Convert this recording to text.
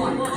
one.